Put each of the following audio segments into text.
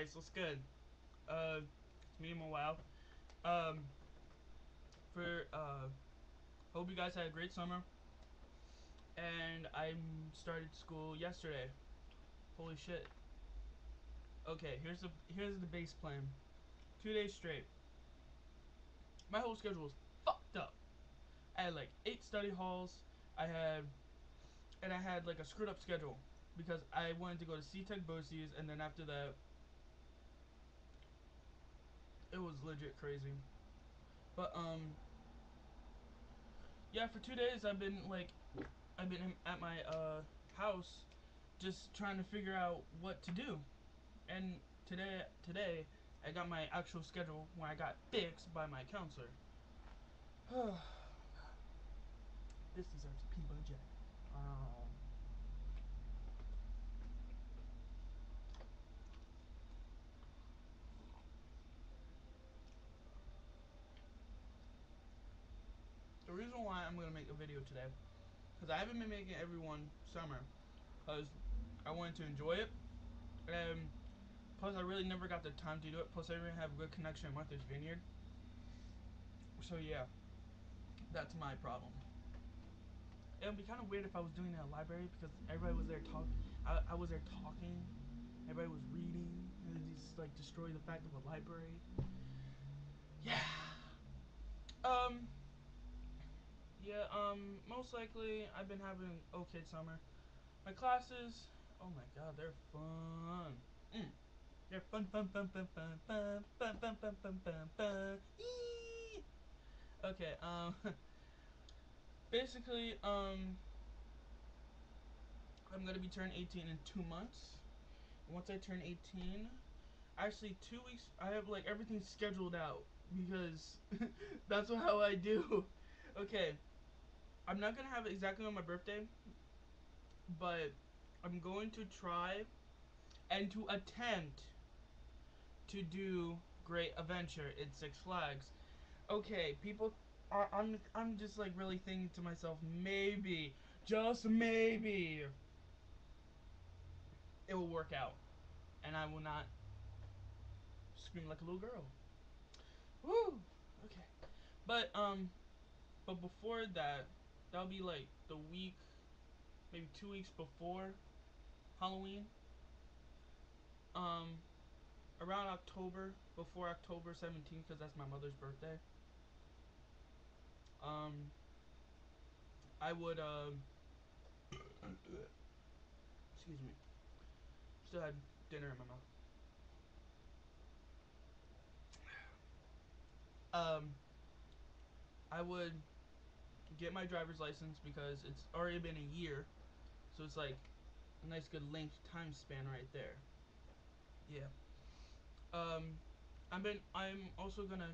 Guys, what's good? Uh, it's me and my WoW. Um, for uh, hope you guys had a great summer. And I started school yesterday. Holy shit. Okay, here's the here's the base plan. Two days straight. My whole schedule was fucked up. I had like eight study halls. I had, and I had like a screwed up schedule because I wanted to go to C-Tech BOCES and then after that, it was legit crazy. But um, yeah, for two days I've been like, I've been at my uh house, just trying to figure out what to do, and today today I got my actual schedule when I got fixed by my counselor. this deserves a P budget. Oh. The reason why I'm gonna make a video today, because I haven't been making every one summer, because I wanted to enjoy it, and plus I really never got the time to do it. Plus I didn't have a good connection at Martha's Vineyard. So yeah, that's my problem. It would be kind of weird if I was doing it in a library because everybody was there talking. I, I was there talking. Everybody was reading. And just like destroy the fact of a library. Yeah. Um. Yeah. Um. Most likely, I've been having okay summer. My classes. Oh my god, they're fun. Mm. They're fun, fun, fun, fun, fun, fun, fun, fun, fun, fun, fun, fun. Okay. Um. basically, um, I'm gonna be turning 18 in two months. Once I turn 18, actually two weeks, I have like everything scheduled out because that's how I do. Okay, I'm not gonna have it exactly on my birthday, but I'm going to try and to attempt to do Great Adventure in Six Flags. Okay, people I, I'm I'm just like really thinking to myself, maybe, just maybe, it will work out, and I will not scream like a little girl. Woo! Okay, but um, but before that, that'll be like the week, maybe two weeks before Halloween. Um, around October, before October 17th, because that's my mother's birthday. Um, I would, um, excuse me, still had dinner in my mouth. Um, I would get my driver's license because it's already been a year, so it's like a nice good length time span right there. Yeah. Um, I've been. I'm also gonna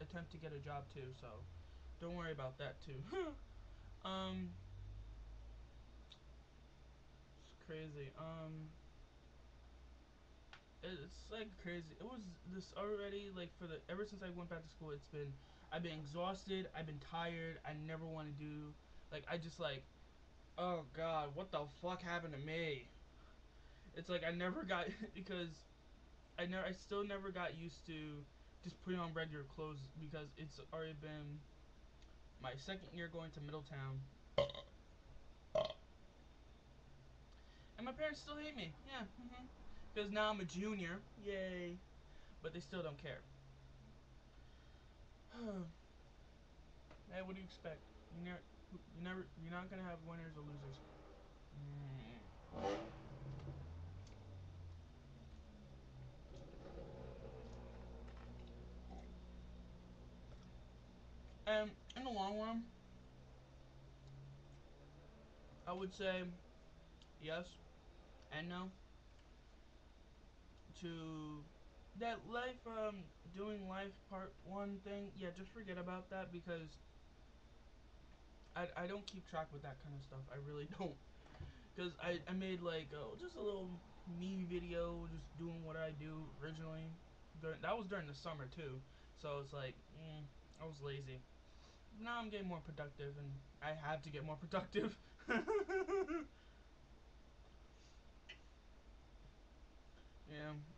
attempt to get a job too, so don't worry about that too. um, it's crazy. Um, it's like crazy. It was this already like for the ever since I went back to school. It's been I've been exhausted. I've been tired. I never want to do like I just like oh god, what the fuck happened to me? It's like I never got because I never I still never got used to just putting on regular clothes because it's already been my second year going to Middletown. And my parents still hate me. Yeah. Because mm-hmm. now I'm a junior. Yay. But they still don't care. Hey, what do you expect? You never, you never, you're not gonna have winners or losers. Mm. And in the long run, I would say yes and no to that life um doing life part one thing yeah just forget about that because I, I don't keep track with that kind of stuff I really don't because I, I made like oh, just a little me video just doing what I do originally during, that was during the summer too so it's like mm, I was lazy now I'm getting more productive and I have to get more productive yeah.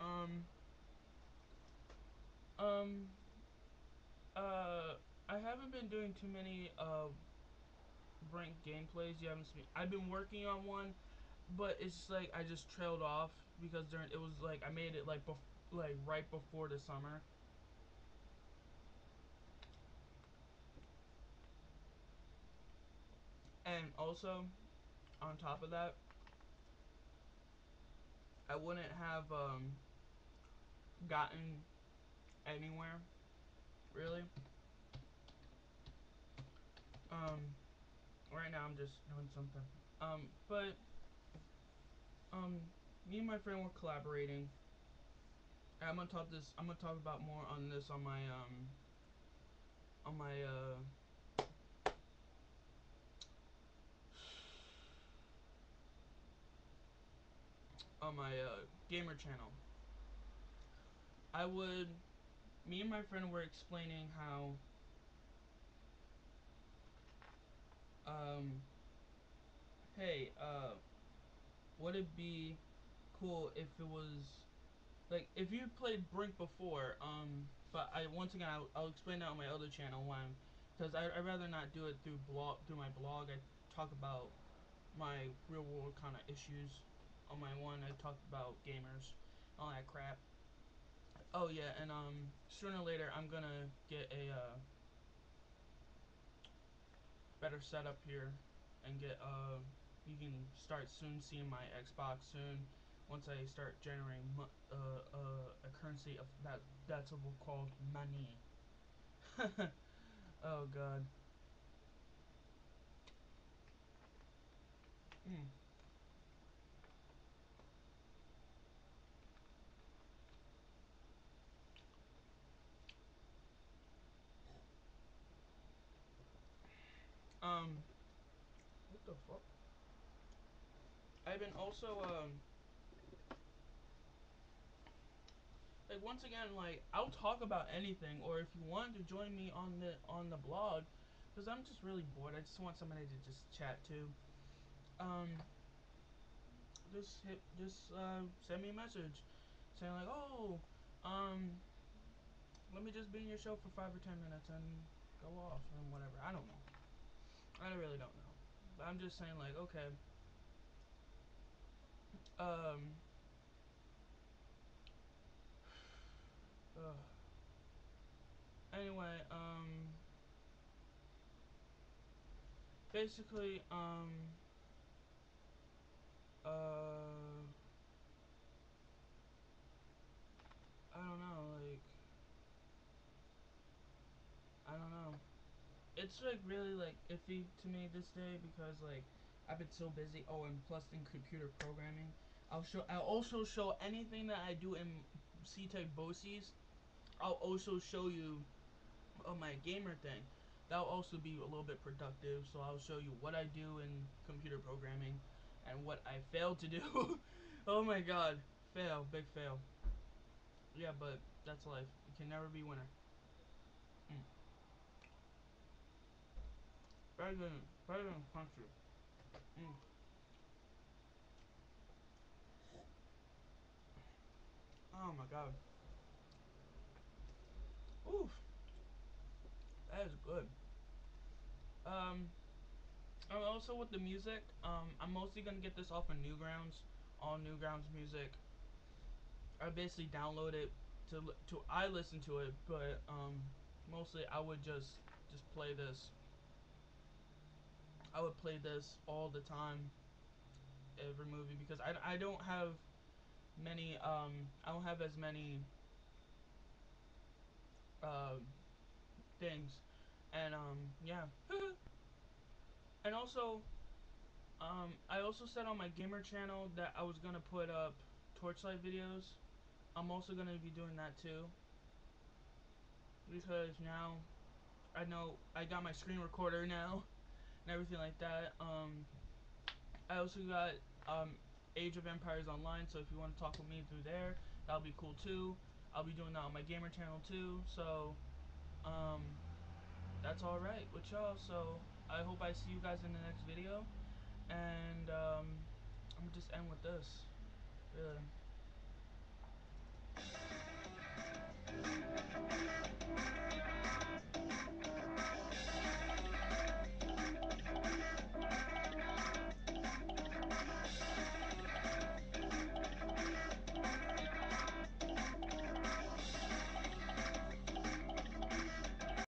Um. Um. Uh, I haven't been doing too many uh Brink gameplays. You haven't seen. I've been working on one, but it's just like I just trailed off because during it was like I made it like bef- like right before the summer. And also, on top of that, I wouldn't have um, gotten anywhere, really. Um, right now I'm just doing something. Um, but, um, me and my friend were collaborating. I'm gonna talk this. I'm gonna talk about more on this on my um, on my uh, on my uh, gamer channel. I would, me and my friend were explaining how um, hey, uh, would it be cool if it was like if you played Brink before, um, but I once again I'll, I'll explain that on my other channel when, because I I'd rather not do it through blog through my blog. I talk about my real world kind of issues. On my one, I talk about gamers, all that crap. Oh yeah, and um, sooner or later I'm gonna get a uh, better setup here and get uh you can start soon seeing my Xbox soon once I start generating uh, uh, a currency of that that's what we'll call money. oh god. Mm. Um what the fuck? I've been also um like once again like I'll talk about anything or if you want to join me on the on the blog because I'm just really bored. I just want somebody to just chat to. Um just hit just uh, send me a message saying like, "Oh, um let me just be in your show for 5 or 10 minutes and go off and whatever." I don't know. I really don't know. But I'm just saying like, okay. Um anyway, um basically um uh I don't know, like I don't know. It's like really like iffy to me this day because like I've been so busy. Oh, and plus in computer programming, I'll show. I'll also show anything that I do in C-Tech BOCES. I'll also show you on my gamer thing. That'll also be a little bit productive. So I'll show you what I do in computer programming and what I failed to do. oh my god, fail, big fail. Yeah, but that's life. You can never be winner. Better than better than country. Mm. Oh my god. Oof. That is good. Um, and also with the music, um, I'm mostly gonna get this off of Newgrounds, all Newgrounds music. I basically download it to to I listen to it, but um, mostly I would just just play this. I would play this all the time, every movie because I, I don't have many um I don't have as many uh, things, and um yeah. And also, um, I also said on my gamer channel that I was gonna put up torchlight videos. I'm also gonna be doing that too. Because now I know I got my screen recorder now and everything like that. Um, I also got um, Age of Empires Online, so if you want to talk with me through there, that'll be cool too. I'll be doing that on my gamer channel too. So, um, that's alright with y'all. So, I hope I see you guys in the next video. And um, I'm gonna just end with this. Really.